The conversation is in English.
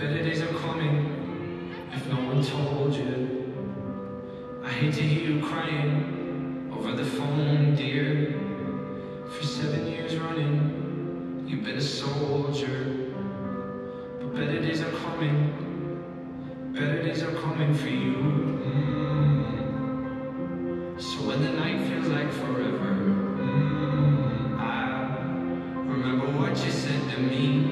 Better days are coming if no one told you. I hate to hear you crying over the phone, dear. For seven years running, you've been a soldier. But better days are coming. Better days are coming for you. Mm. So when the night feels like forever, mm, I remember what you said to me.